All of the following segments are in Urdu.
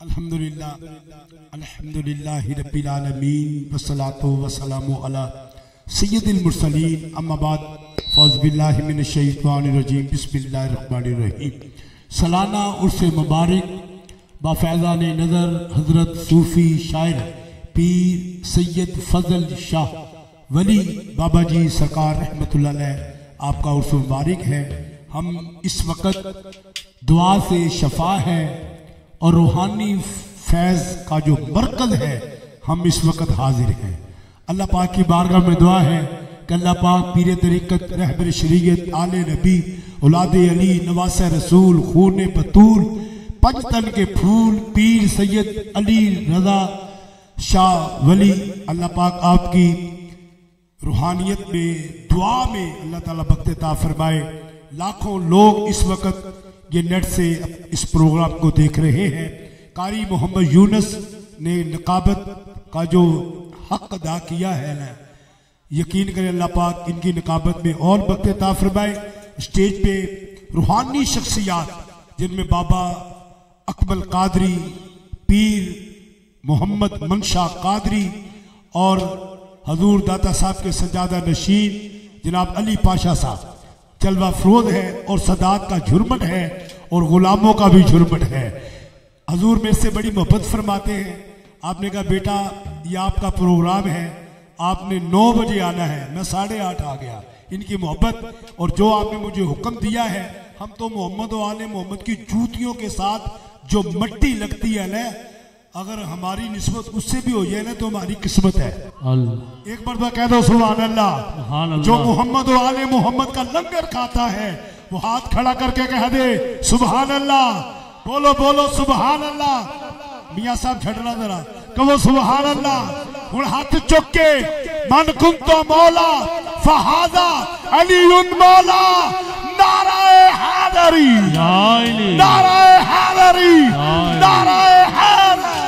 الحمدللہ الحمدللہ رب العالمین، والصلاة والسلام علی سید المرسلین. اما بعد فوز باللہ من الشیطان الرجیم، بسم اللہ الرحمن الرحیم. سالانہ عرص مبارک بافیضان نظر حضرت صوفی شاعر پیر سید فضل شاہ ولی بابا جی سرکار رحمت اللہ علیہ، آپ کا عرص مبارک ہے۔ ہم اس وقت دعا سے شفا ہے اور روحانی فیض کا جو مرکز ہے، ہم اس وقت حاضر ہیں۔ اللہ پاک کی بارگاہ میں دعا ہے کہ اللہ پاک پیر طریقت، رہبر شریعت، آل نبی، اولاد علی، نواس رسول، خون پتول پنجتن کے پھول، پیر سید علی رضا شاہ ولی، اللہ پاک آپ کی روحانیت میں، دعا میں اللہ تعالیٰ بختتا فرمائے۔ لاکھوں لوگ اس وقت یہ نیٹ سے اس پروگرام کو دیکھ رہے ہیں۔ قاری محمد یونس نے نقابت کا جو حق ادا کیا ہے نا یقین کرے اللہ پاک ان کی نقابت میں اور بخت فرمائے۔ اسٹیج پہ روحانی شخصیات جن میں بابا اکمل قادری، پیر محمد منشا قادری اور حضور داتا صاحب کے سجادہ نشین جناب علی پاشا صاحب۔ جلوہ فروز ہے اور صدات کا جھرمٹ ہے اور غلاموں کا بھی جھرمٹ ہے۔ حضور میں سے بڑی محبت فرماتے ہیں۔ آپ نے کہا، بیٹا، یہ آپ کا پروگرام ہے۔ آپ نے نو بجے آنا ہے، میں ساڑھے آٹھ آ گیا۔ ان کی محبت اور جو آپ نے مجھے حکم دیا ہے، ہم تو محمد و آل محمد کی جوتیوں کے ساتھ جو مٹی لگتی ہے نا اگر ہماری نسبت اس سے بھی ہو جائے نا تو ہماری قسمت ہے۔ ایک مرتبہ کہہ دو سبحان اللہ۔ جو محمد و آل محمد کا لنگر کھاتا ہے وہ ہاتھ کھڑا کر کے کہہ دے سبحان اللہ۔ بولو بولو سبحان اللہ۔ میاں صاحب جھڑنا ذرا۔ کہو سبحان اللہ۔ ہن ہاتھ چک کے من کنتو مولا فہذا علی مولا۔ نعرہ حیدری نعرہ حیدری نعرہ حیدری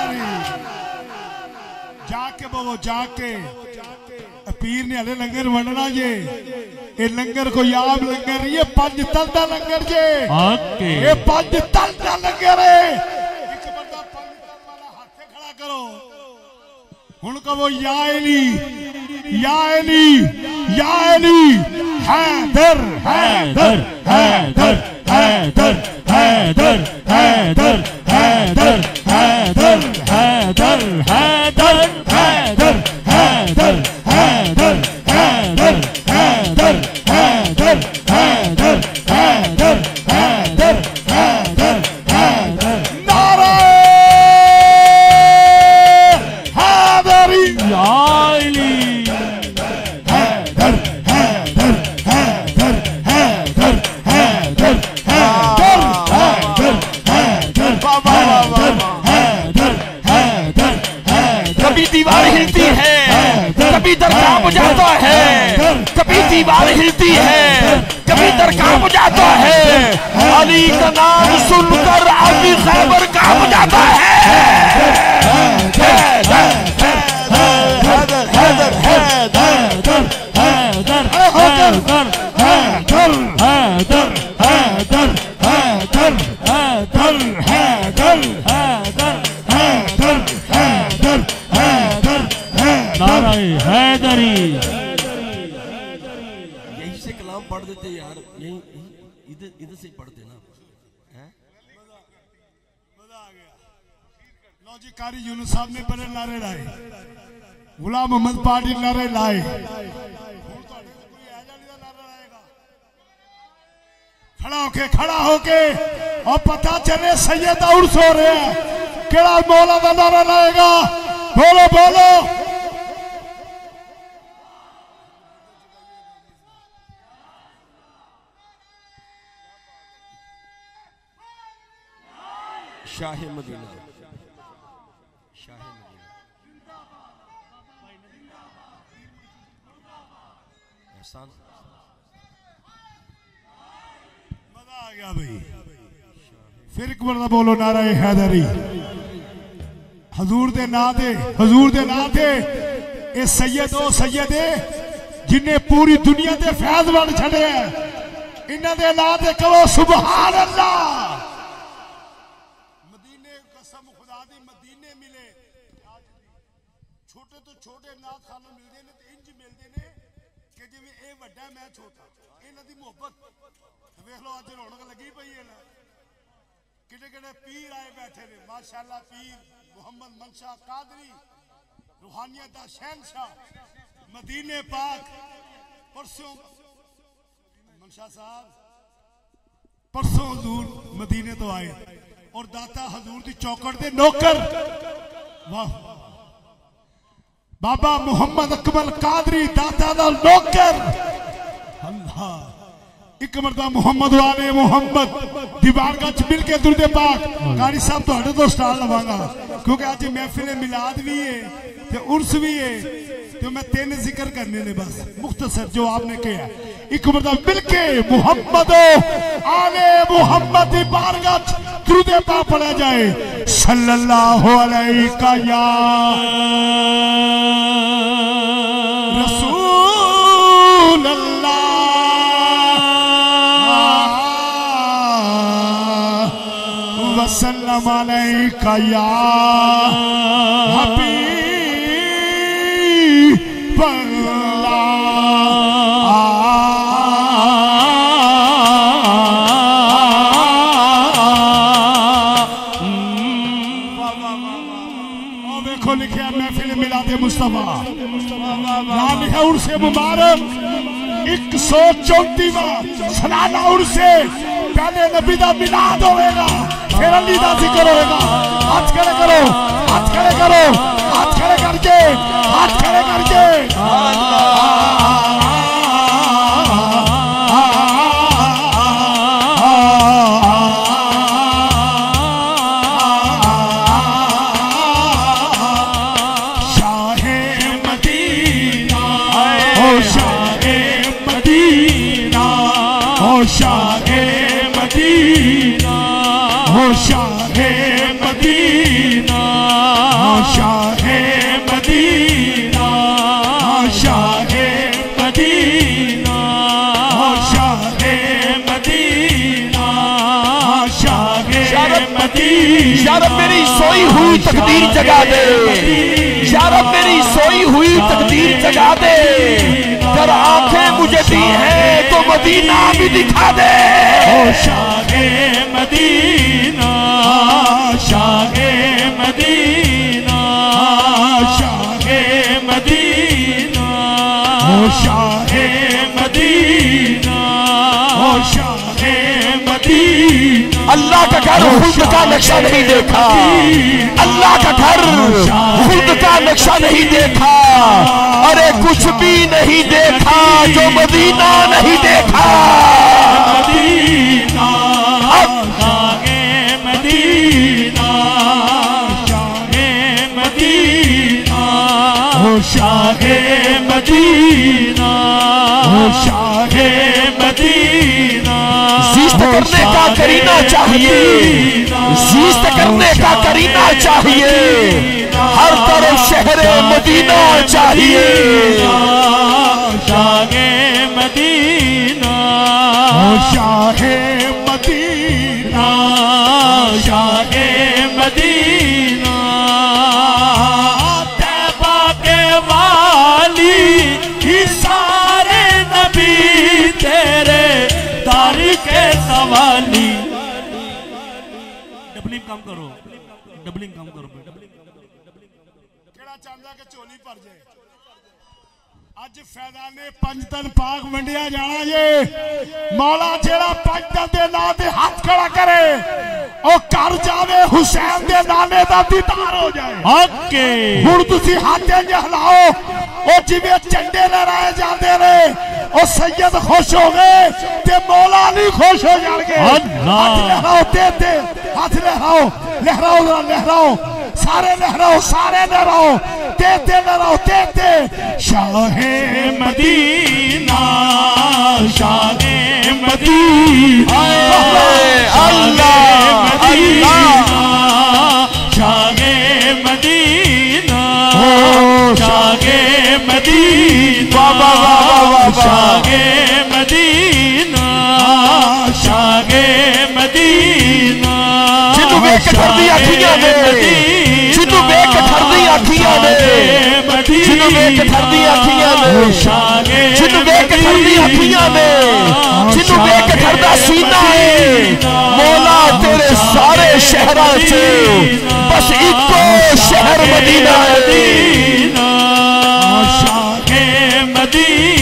جا کے پیر نے ہلے لنگر ونڈنا جے اے لنگر کو یاب لنگر یہ پانچ تل دا لنگر جے یہ پانچ تل دا لنگر ہے ایک بندہ پانچ تل والا ہاتھ کھڑا کرو ہن کہو یا علی یا علی یا علی حیدر حیدر حیدر حیدر حیدر حیدر حیدر کبھی درگاہ بجاتا ہے کبھی دیوار ہلتی ہے کبھی درگاہ بجاتا ہے علی کا نام سن کر علی خیبر کا بجاتا ہے لو جی کاری یونس صاحب نے بڑے نعرے لائے۔ غلام محمد پاٹی نعرے لائے۔ کھڑا ہو کے، کھڑا ہو کے۔ اور پتا چلے سید اور سو رہے ہیں۔ کیڑا مولا دا نعرہ لائے گا۔ بولو بولو۔ شاہ مدینہ۔ احسان مزہ آ گیا بھئی پھر ایک مرتبہ بولو نعرہ حیدری۔ حضور دے نا دے حضور دے نا دے اے سید او سید اے جنہیں پوری دنیا دے فیض بن چھڑے ہیں۔ انہاں دے نا دے کہو سبحان اللہ مدینے قسم خدا دی مدینے ملے۔ چھوٹے تو چھوٹے نات خانہ ملتے نے تو انج ملتے نے کہ جی میں اے وڈا میں چھوٹا انہاں دی محبت ویکھ لو اج رونق لگی پئی ہے نا کڈے کڈے پیر آئے بیٹھے نے ماشاءاللہ پیر محمد منشا قادری روحانیت دا شہنشاہ مدینے پاک پرسوں منشا صاحب پرسوں حضور مدینے تو آئے اور داتا حضور دی چوکڑ دے نوکر واہ بابا محمد اکمل قادری داتا دا نوکر۔ اللہ۔ ایک مرتبہ محمد والے محمد دیوار کا مل کے درد پاک۔ قاری صاحب تو ہٹے تو سٹار لوانا۔ کیونکہ آج محفل میلاد بھی ہے تے عرس بھی ہے تو میں تین ذکر کرنے نے بس۔ مختصر جو آپ نے کہا۔ ایک مرتبہ مل کے محمد آل محمد دی بارگاہ درود پاک پڑھا جائے صلی اللہ علیہ کا یا رسول اللہ۔ وسلم علیکہ یا حبیب اللہ۔ ایک ماں چونتی سالانہ عرص پہلے نبی دا ملاد ہوئے گا، پھر علی دا ذکر ہوئے گا۔ شاہ مدینہ۔ شاہ مدینہ۔ شاہ مدینہ۔ شاہ مدینہ۔ شاہ مدینہ۔ یارب میری سوئی ہوئی تقدیر جگا دے۔ یارب میری سوئی ہوئی تقدیر جگا دے۔ کر آنکھیں مجھے دی ہیں تو مدینہ بھی دکھا دے۔ شاہ مدینہ شاہ مدینہ شاہ مدینہ شاہ مدینہ شاہ مدینہ۔ اللہ کا گھر خود کا نقشہ نہیں دیکھا۔ اللہ کا گھر خود کا نقشہ نہیں دیکھا۔ ارے کچھ بھی نہیں دیکھا جو مدینہ نہیں دیکھا۔ شاہ مدینہ شاہ مدینہ۔ زیست کرنے کا کرینہ چاہیے۔ زیست کرنے کا کرینہ چاہیے۔ ہر طرف شہر مدینہ چاہیے۔ ڈبلنگ کم کرو کیڑا چاہتا کہ چولی پر جائے اج فیضانے پنجتن پاک ونڈیا جانا جے مولا جیڑا پنجتن دے نا دے ہاتھ کھڑا کرے او کر جاوے حسین دے نانے دا دیدار ہو جائے اوکے ہن تسی ہاتھے جے ہلاؤ او جویں چنڈے لہرائے جاندے نے او سید خوش ہو گئے تے مولا علی خوش ہو جان گے۔ ہاتھ لہراؤ تے تے ہاتھ لہراؤ لہراؤ لہراؤ۔ سارے لہراؤ سارے لہراؤ۔ تے تے لہراؤ تے تے۔ شاہ مدینہ شاہ مدینہ اللہ اللہ شاہ مدینہ۔ شاہ مدینہ۔ شاگ مدینہ شاگ مدینہ۔ جنو بے کٹھر دی آنکھیاں دے جنو بے کٹھر دی آنکھیاں دے جنو بے کٹھر دی آنکھیاں دے جنو بے کٹھر دی آنکھیاں دے جنو بے کٹھر دا سینہ ہے۔ مولا تیرے سارے شہران سے۔ بس ایکو شہر مدینہ ہے۔ مدینہ شاگ مدینہ۔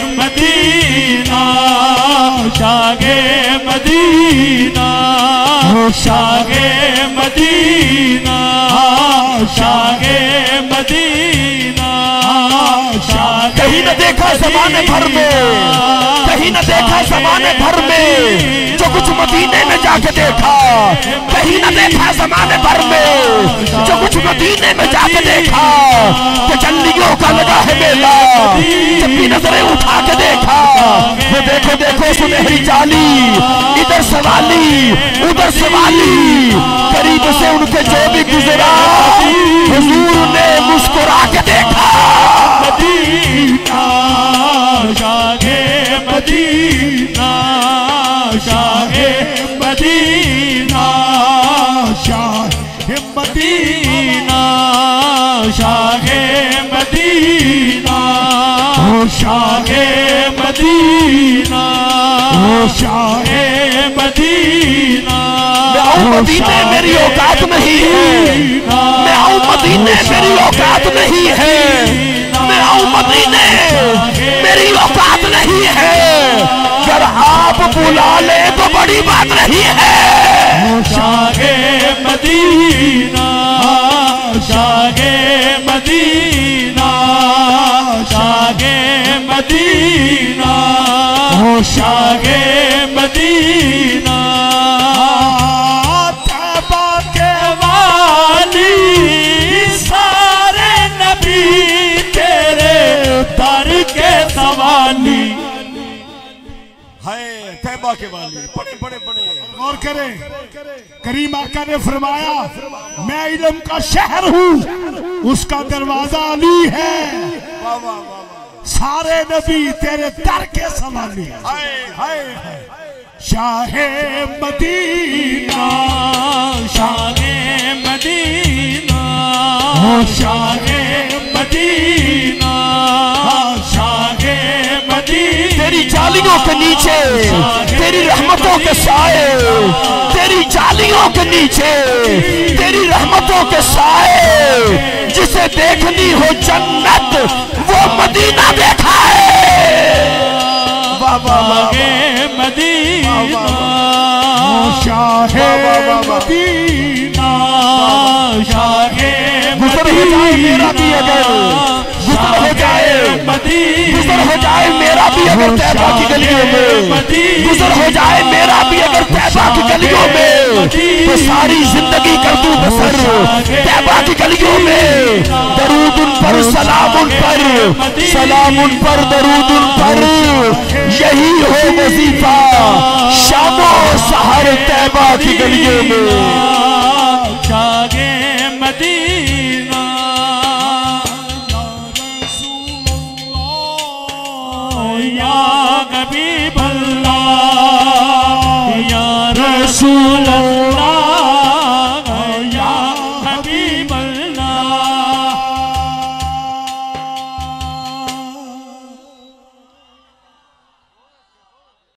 مدینہ شاہ مدینہ شاہ کہیں نہ دیکھا زمانے بھر میں کہیں نہ دیکھا زمانے بھر میں جو کچھ مدینے میں جا کے دیکھا کہیں نہ دیکھا زمانے بھر میں جو کچھ مدینے میں جا کے دیکھا کہ جلیوں کا لگا ہے بھی نظریں اٹھا کے دیکھا۔ وہ دیکھو دیکھو سنہری جالی۔ ادھر سوالی ادھر سوالی۔ قریب سے ان کے جو بھی گزرا، حضور نے مسکرا کے دیکھا۔ مدینہ شاہ مدینہ شاہ مدینہ شاہ مدینہ شاہ شاہ مدینہ میں آؤں مدینے میری اوقات نہیں ہے۔ میں آؤں مدینے میری اوقات نہیں ہے میں آؤں مدینے میری اوقات نہیں ہے۔ اگر آپ بلا لے تو بڑی بات نہیں ہے۔ شاہ مدینہ شاہ مدینہ۔ شاہ مدینہ۔ تبا کے والی سارے نبی تیرے در کے سوالی۔ ہے تیبہ کے والی بڑے بڑے بڑے۔ غور کریں کریم آقا نے فرمایا میں علم کا شہر ہوں اس کا دروازہ علی ہے۔ سارے نبی تیرے در کے سوالی شاہ مدینہ شاہ مدینہ شاہ مدینہ۔ کے نیچے تیری رحمتوں کے سائے تیری جالیوں کے نیچے تیری رحمتوں کے سائے جسے دیکھنی ہو جنت وہ مدینہ دیکھا ہے۔ شاہ مدینہ۔ شاہ مدینہ شاہ جائے میرا بھی اگر بھی اگر تیبہ کی گلیوں میں۔ گزر ہو جائے میرا بھی اگر تیبہ کی گلیوں میں۔ تو ساری زندگی کر دوں بسر تیبہ کی گلیوں میں۔ درود ان پر سلام ان پر۔ سلام ان پر درود ان پر۔ یہی ہو وظیفہ۔ شام و سحر تیبہ کی گلیوں میں۔